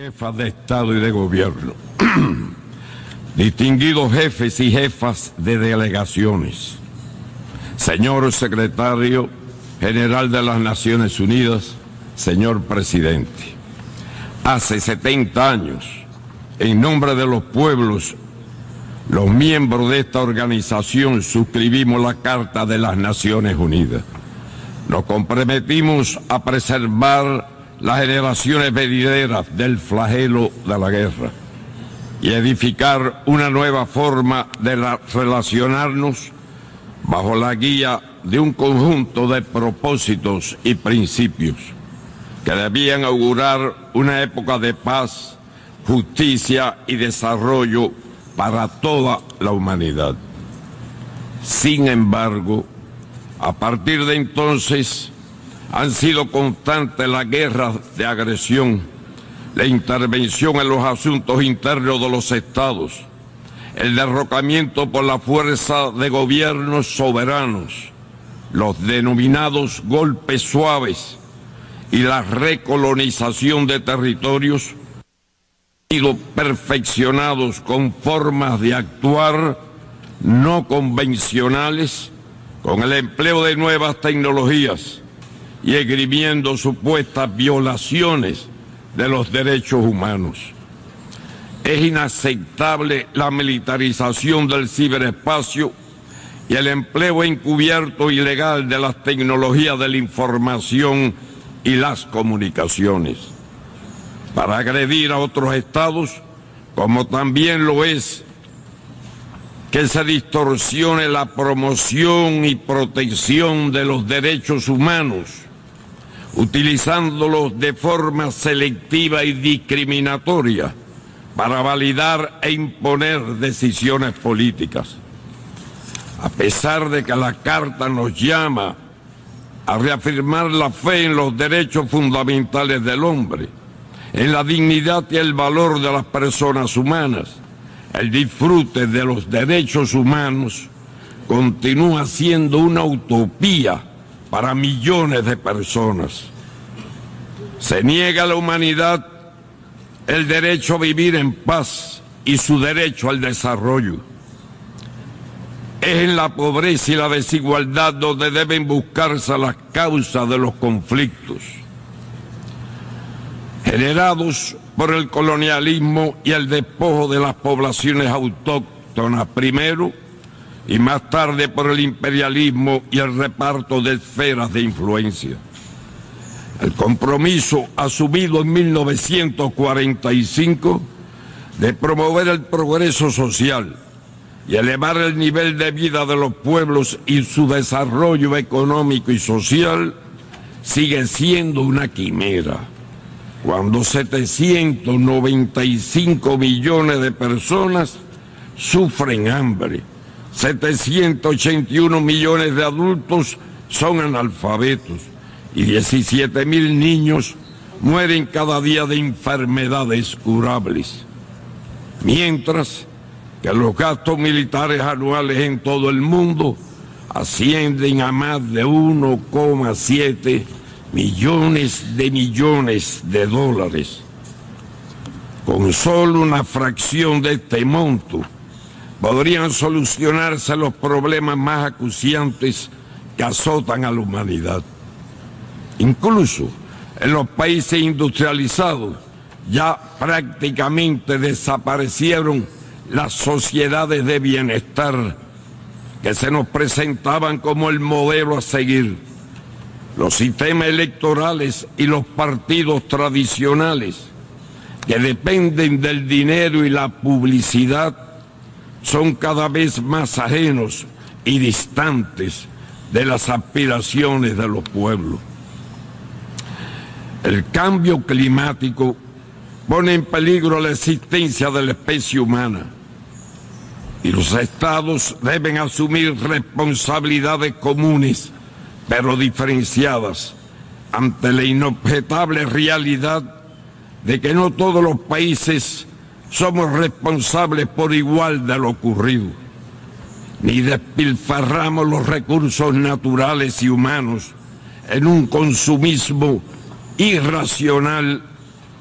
Jefas de Estado y de Gobierno, distinguidos jefes y jefas de delegaciones, señor secretario general de las Naciones Unidas, señor presidente, hace 70 años, en nombre de los pueblos, los miembros de esta organización suscribimos la Carta de las Naciones Unidas. Nos comprometimos a preservar las generaciones venideras del flagelo de la guerra y edificar una nueva forma de relacionarnos bajo la guía de un conjunto de propósitos y principios que debían augurar una época de paz, justicia y desarrollo para toda la humanidad. Sin embargo, a partir de entonces, han sido constantes las guerras de agresión, la intervención en los asuntos internos de los estados, el derrocamiento por la fuerza de gobiernos soberanos, los denominados golpes suaves y la recolonización de territorios sido perfeccionados con formas de actuar no convencionales, con el empleo de nuevas tecnologías, y esgrimiendo supuestas violaciones de los derechos humanos. Es inaceptable la militarización del ciberespacio y el empleo encubierto y legal de las tecnologías de la información y las comunicaciones para agredir a otros estados, como también lo es que se distorsione la promoción y protección de los derechos humanos utilizándolos de forma selectiva y discriminatoria para validar e imponer decisiones políticas. A pesar de que la Carta nos llama a reafirmar la fe en los derechos fundamentales del hombre, en la dignidad y el valor de las personas humanas, el disfrute de los derechos humanos continúa siendo una utopía para millones de personas. Se niega a la humanidad el derecho a vivir en paz y su derecho al desarrollo. Es en la pobreza y la desigualdad donde deben buscarse las causas de los conflictos generados por el colonialismo y el despojo de las poblaciones autóctonas primero y más tarde por el imperialismo y el reparto de esferas de influencia. El compromiso asumido en 1945 de promover el progreso social y elevar el nivel de vida de los pueblos y su desarrollo económico y social sigue siendo una quimera. Cuando 795 millones de personas sufren hambre 781 millones de adultos son analfabetos y 17 mil niños mueren cada día de enfermedades curables. Mientras que los gastos militares anuales en todo el mundo ascienden a más de 1,7 millones de millones de dólares. Con solo una fracción de este monto, podrían solucionarse los problemas más acuciantes que azotan a la humanidad. Incluso en los países industrializados ya prácticamente desaparecieron las sociedades de bienestar que se nos presentaban como el modelo a seguir. Los sistemas electorales y los partidos tradicionales que dependen del dinero y la publicidad son cada vez más ajenos y distantes de las aspiraciones de los pueblos. El cambio climático pone en peligro la existencia de la especie humana y los estados deben asumir responsabilidades comunes pero diferenciadas ante la inobjetable realidad de que no todos los países somos responsables por igual de lo ocurrido, ni despilfarramos los recursos naturales y humanos en un consumismo irracional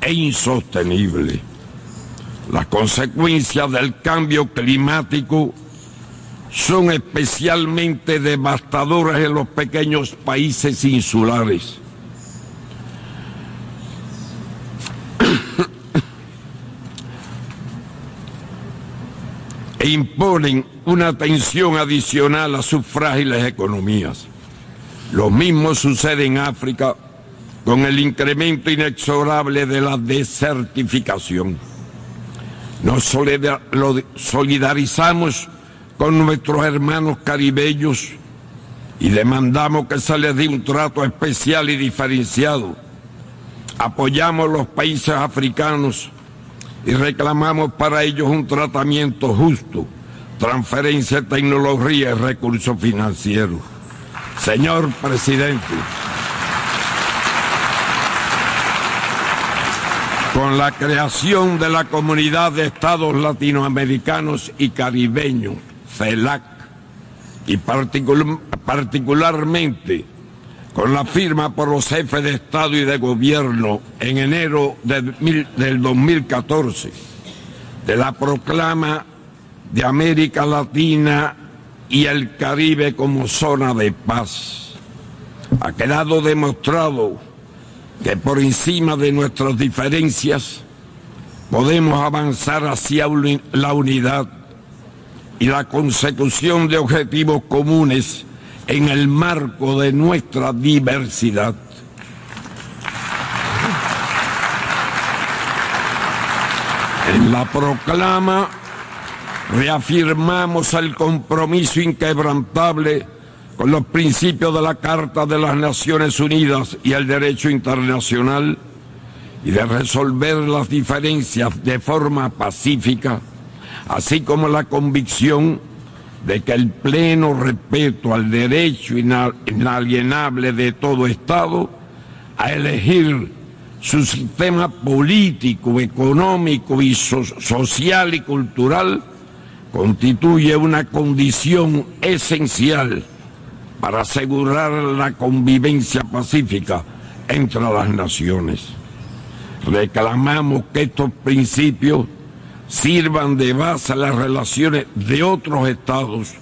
e insostenible. Las consecuencias del cambio climático son especialmente devastadoras en los pequeños países insulares. Imponen una tensión adicional a sus frágiles economías. Lo mismo sucede en África con el incremento inexorable de la desertificación. Nos solidarizamos con nuestros hermanos caribeños y demandamos que se les dé un trato especial y diferenciado. Apoyamos los países africanos y reclamamos para ellos un tratamiento justo, transferencia de tecnología y recursos financieros. Señor presidente, con la creación de la Comunidad de Estados Latinoamericanos y Caribeños, CELAC, y particularmente con la firma por los jefes de Estado y de Gobierno en enero del 2014 de la proclama de América Latina y el Caribe como zona de paz. Ha quedado demostrado que por encima de nuestras diferencias podemos avanzar hacia la unidad y la consecución de objetivos comunes en el marco de nuestra diversidad. En la proclama reafirmamos el compromiso inquebrantable con los principios de la Carta de las Naciones Unidas y el derecho internacional y de resolver las diferencias de forma pacífica, así como la convicción de que el pleno respeto al derecho inalienable de todo Estado a elegir su sistema político, económico y social y cultural constituye una condición esencial para asegurar la convivencia pacífica entre las naciones. Reclamamos que estos principios sirvan de base a las relaciones de otros estados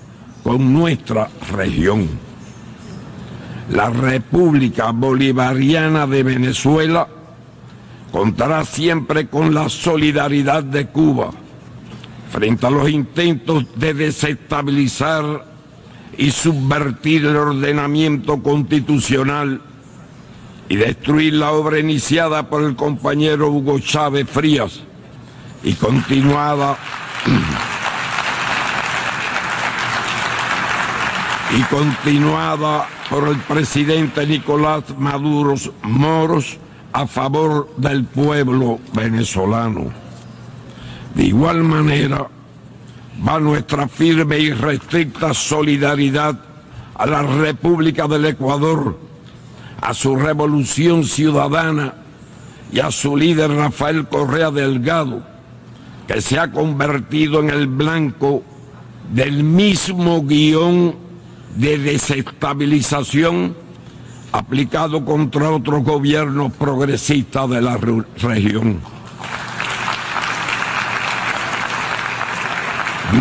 con nuestra región. La República Bolivariana de Venezuela contará siempre con la solidaridad de Cuba frente a los intentos de desestabilizar y subvertir el ordenamiento constitucional y destruir la obra iniciada por el compañero Hugo Chávez Frías y continuada y continuada por el presidente Nicolás Maduro Moros a favor del pueblo venezolano. De igual manera, va nuestra firme y restricta solidaridad a la República del Ecuador, a su revolución ciudadana y a su líder Rafael Correa Delgado, que se ha convertido en el blanco del mismo guion de desestabilización aplicado contra otros gobiernos progresistas de la región.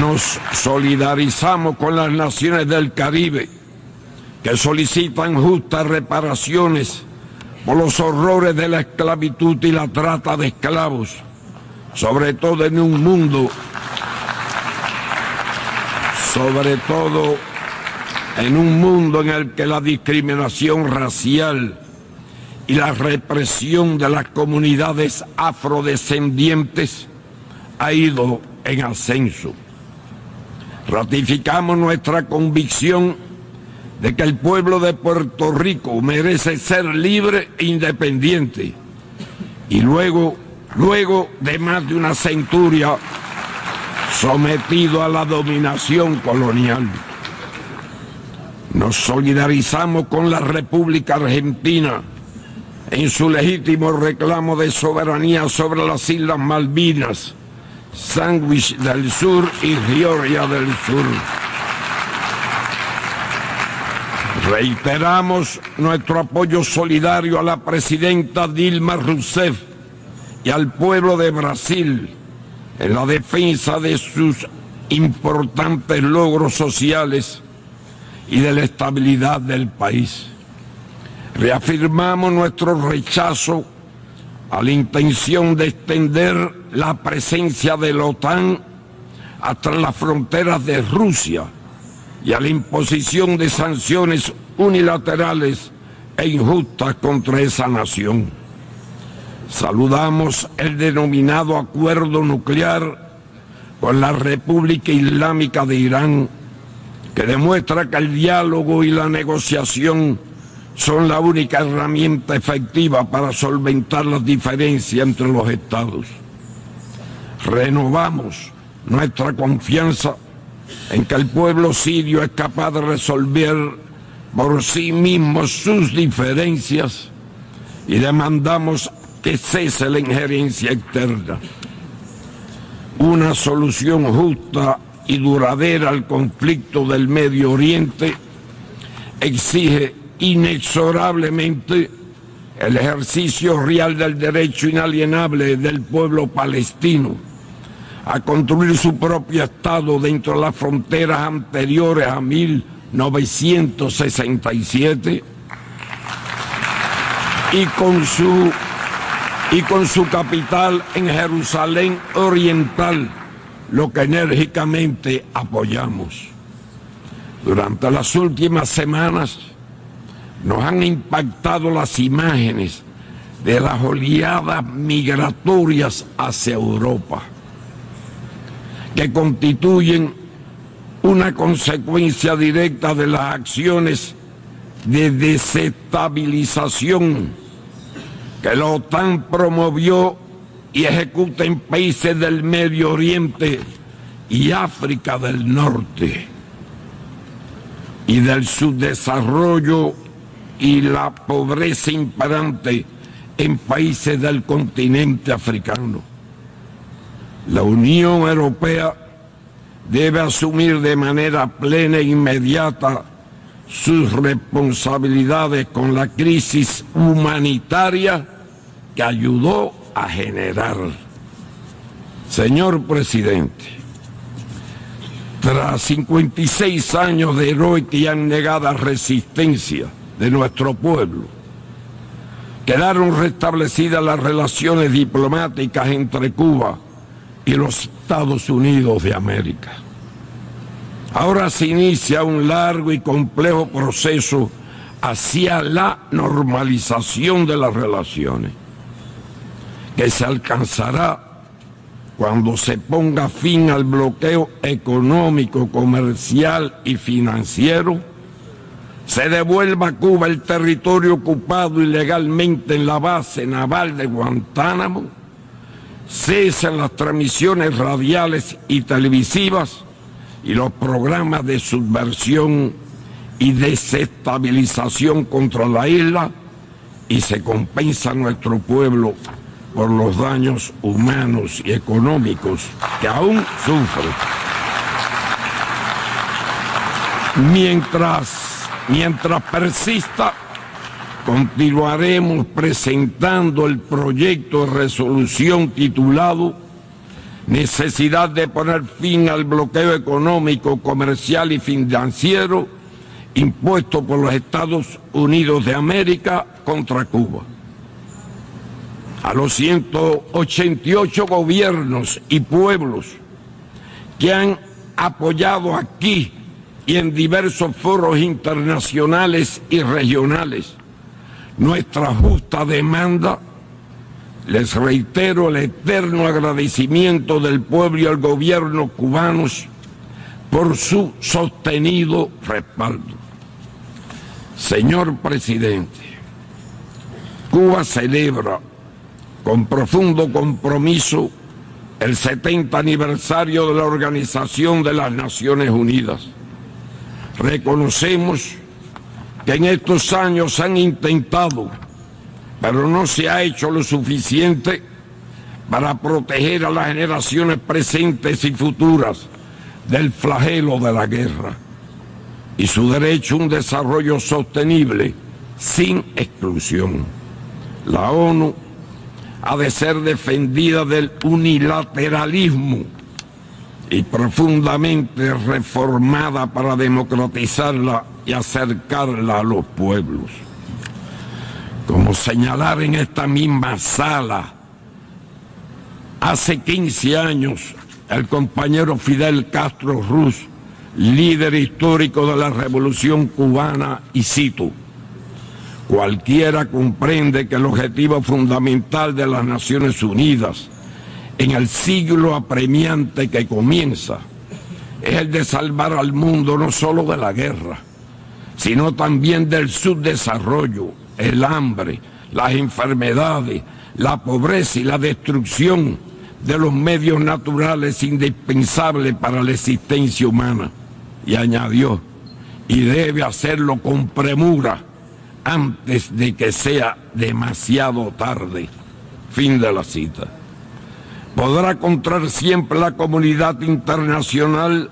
Nos solidarizamos con las naciones del Caribe que solicitan justas reparaciones por los horrores de la esclavitud y la trata de esclavos sobre todo en un mundo, sobre todo en un mundo en el que la discriminación racial y la represión de las comunidades afrodescendientes ha ido en ascenso. Ratificamos nuestra convicción de que el pueblo de Puerto Rico merece ser libre e independiente y luego luego de más de una centuria sometido a la dominación colonial. Nos solidarizamos con la República Argentina en su legítimo reclamo de soberanía sobre las Islas Malvinas, Sandwich del Sur y Georgia del Sur. Reiteramos nuestro apoyo solidario a la presidenta Dilma Rousseff y al pueblo de Brasil en la defensa de sus importantes logros sociales y de la estabilidad del país. Reafirmamos nuestro rechazo a la intención de extender la presencia de la OTAN hasta las fronteras de Rusia y a la imposición de sanciones unilaterales e injustas contra esa nación. Saludamos el denominado acuerdo nuclear con la República Islámica de Irán, que demuestra que el diálogo y la negociación son la única herramienta efectiva para solventar las diferencias entre los estados. Renovamos nuestra confianza en que el pueblo sirio es capaz de resolver por sí mismo sus diferencias y demandamos que cese la injerencia externa. Una solución justa y duradera al conflicto del Medio Oriente exige inexorablemente el ejercicio real del derecho inalienable del pueblo palestino a construir su propio Estado dentro de las fronteras anteriores a 1967 y con su y con su capital en Jerusalén Oriental, lo que enérgicamente apoyamos. Durante las últimas semanas nos han impactado las imágenes de las oleadas migratorias hacia Europa, que constituyen una consecuencia directa de las acciones de desestabilización que la OTAN promovió y ejecuta en países del Medio Oriente y África del Norte y del subdesarrollo y la pobreza imperante en países del continente africano. La Unión Europea debe asumir de manera plena e inmediata sus responsabilidades con la crisis humanitaria que ayudó a generar. Señor presidente, tras 56 años de heroica y anegada resistencia de nuestro pueblo, quedaron restablecidas las relaciones diplomáticas entre Cuba y los Estados Unidos de América. Ahora se inicia un largo y complejo proceso hacia la normalización de las relaciones, que se alcanzará cuando se ponga fin al bloqueo económico, comercial y financiero, se devuelva a Cuba el territorio ocupado ilegalmente en la base naval de Guantánamo, cesen las transmisiones radiales y televisivas, y los programas de subversión y desestabilización contra la isla y se compensa a nuestro pueblo por los daños humanos y económicos que aún sufre. Mientras, mientras persista, continuaremos presentando el proyecto de resolución titulado necesidad de poner fin al bloqueo económico, comercial y financiero impuesto por los Estados Unidos de América contra Cuba. A los 188 gobiernos y pueblos que han apoyado aquí y en diversos foros internacionales y regionales nuestra justa demanda les reitero el eterno agradecimiento del pueblo y al gobierno cubanos por su sostenido respaldo. Señor presidente, Cuba celebra con profundo compromiso el 70 aniversario de la Organización de las Naciones Unidas. Reconocemos que en estos años han intentado pero no se ha hecho lo suficiente para proteger a las generaciones presentes y futuras del flagelo de la guerra y su derecho a un desarrollo sostenible sin exclusión. La ONU ha de ser defendida del unilateralismo y profundamente reformada para democratizarla y acercarla a los pueblos. Como señalar en esta misma sala hace 15 años el compañero Fidel Castro Ruz, líder histórico de la revolución cubana, y cito, cualquiera comprende que el objetivo fundamental de las Naciones Unidas en el siglo apremiante que comienza es el de salvar al mundo no solo de la guerra, sino también del subdesarrollo, el hambre, las enfermedades, la pobreza y la destrucción de los medios naturales indispensables para la existencia humana. Y añadió, y debe hacerlo con premura antes de que sea demasiado tarde. Fin de la cita. Podrá encontrar siempre la comunidad internacional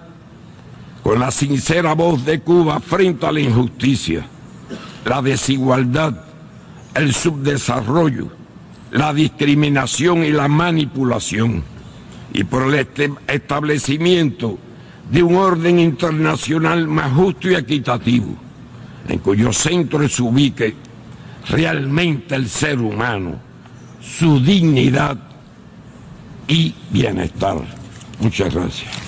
con la sincera voz de Cuba frente a la injusticia, la desigualdad, el subdesarrollo, la discriminación y la manipulación, y por el establecimiento de un orden internacional más justo y equitativo, en cuyo centro se ubique realmente el ser humano, su dignidad y bienestar. Muchas gracias.